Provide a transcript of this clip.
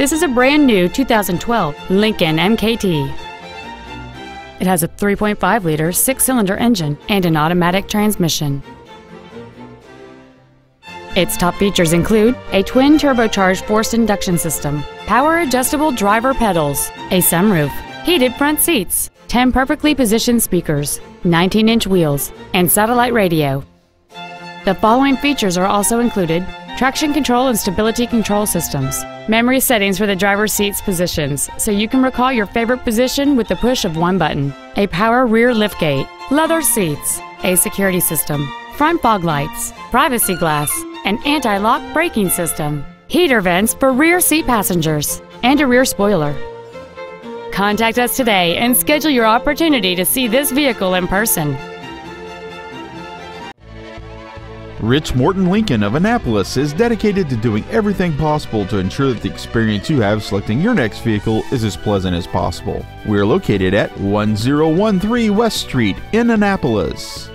This is a brand new 2012 Lincoln MKT. It has a 3.5 liter six cylinder engine and an automatic transmission. Its top features include a twin turbocharged forced induction system, power adjustable driver pedals, a sunroof, heated front seats, 10 perfectly positioned speakers, 19 inch wheels, and satellite radio. The following features are also included traction control and stability control systems, memory settings for the driver's seat's positions so you can recall your favorite position with the push of one button, a power rear liftgate, leather seats, a security system, front fog lights, privacy glass, an anti lock braking system, heater vents for rear seat passengers, and a rear spoiler. Contact us today and schedule your opportunity to see this vehicle in person. Rich Morton Lincoln of Annapolis is dedicated to doing everything possible to ensure that the experience you have selecting your next vehicle is as pleasant as possible. We are located at 1013 West Street in Annapolis.